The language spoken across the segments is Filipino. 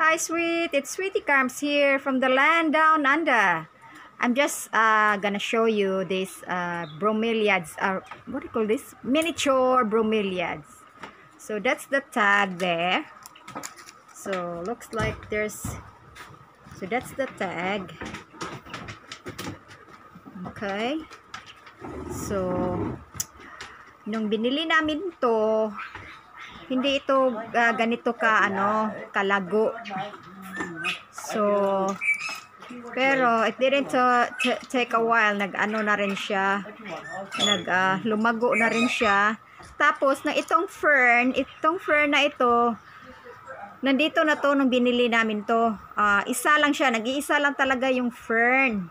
Hi, sweet. It's Sweetie Carms here from the land down under. I'm just uh, gonna show you these uh, bromeliads. Uh, what do you call this? Miniature bromeliads. So that's the tag there. So looks like there's. So that's the tag. Okay. So nung binili namin to, hindi ito uh, ganito ka ano, kalago. So pero it didn't uh, take a while, nag-ano na rin siya. Nag uh, lumago na rin siya. Tapos na itong fern, itong fern na ito, nandito na to nung binili namin to. Uh, isa lang siya, nag-iisa lang talaga yung fern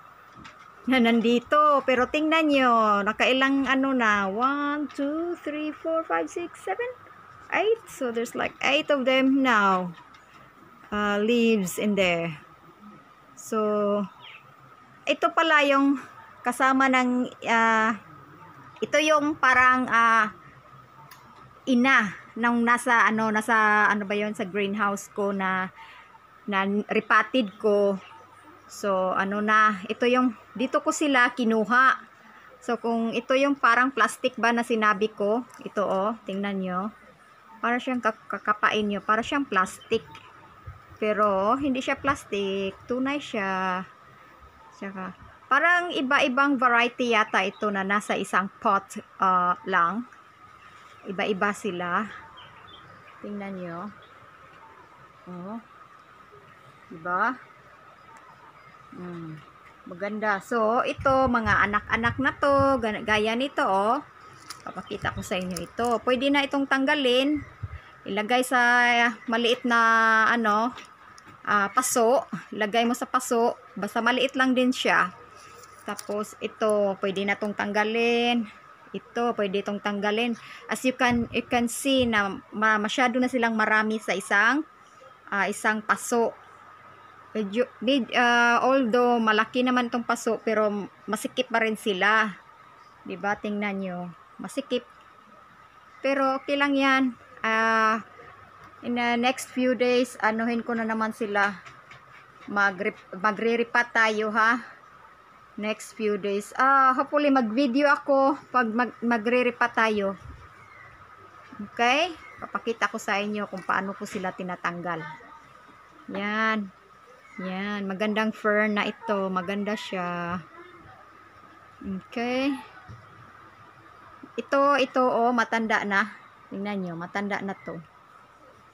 na nandito. Pero tingnan nyo, nakailang ano na, 1, 2, 3, 4, 5, 6, 7, 8. So there's like 8 of them now. Uh, leaves in there. So, ito pala yung kasama ng, uh, ito yung parang uh, ina nung nasa ano nasa ano ba yon sa greenhouse ko na na repotted ko so ano na ito yung dito ko sila kinuha so kung ito yung parang plastic ba na sinabi ko ito oh tingnan nyo para siyang kakapain nyo para siyang plastic pero, hindi siya plastic. Tunay siya. Saka, parang iba-ibang variety yata ito na nasa isang pot uh, lang. Iba-iba sila. Tingnan nyo. Oh. Diba? Hmm. Maganda. So, ito, mga anak-anak na to. Gaya nito, oh. Papakita ko sa inyo ito. Pwede na itong tanggalin. Ilagay sa maliit na ano uh, paso. Lagay mo sa paso. Basta maliit lang din siya. Tapos ito pwede na tong tanggalin. Ito pwede itong tanggalin. As you can you can see na ma masyado na silang marami sa isang uh, isang paso. Medyo, med, uh, although malaki naman itong paso pero masikip pa rin sila. 'di ba tingnan nyo masikip. Pero okay lang yan. Uh, in the next few days anuhin ko na naman sila. Magre-repat tayo ha? Next few days. Ah hopefully mag video ako pag mag magre-repat tayo. Okay? Papakita ko sa inyo kung paano ko sila tinatanggal. Yan. Yan. Magandang fern na ito. Maganda siya. Okay ito ito oh matanda na Tingnan nyo, matanda na to.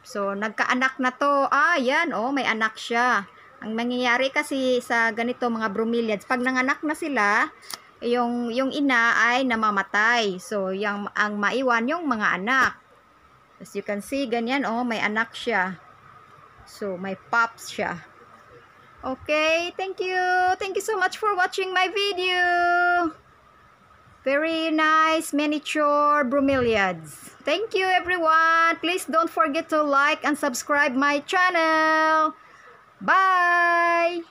So, nagkaanak na to. Ah, yan, oh, may anak siya. Ang nangyayari kasi sa ganito mga bromeliads, pag nanganak na sila, yung, yung ina ay namamatay. So, yung, ang maiwan yung mga anak. As you can see, ganyan, oh, may anak siya. So, may pops siya. Okay, thank you. Thank you so much for watching my video. Very nice miniature bromeliads. Thank you everyone. Please don't forget to like and subscribe my channel. Bye!